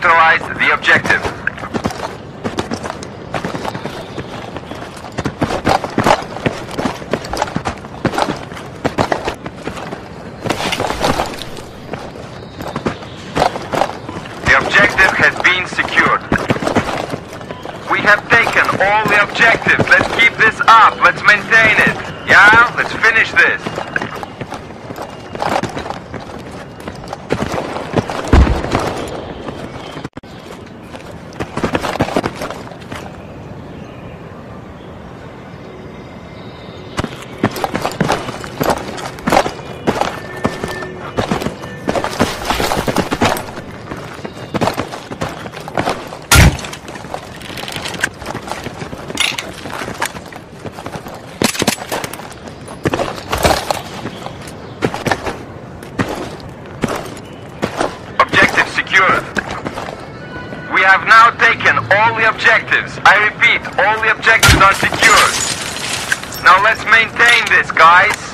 the objective. The objective has been secured. We have taken all the objectives. Let's keep this up. Let's maintain it. Yeah? Let's finish this. Have now taken all the objectives. I repeat, all the objectives are secured. Now let's maintain this, guys.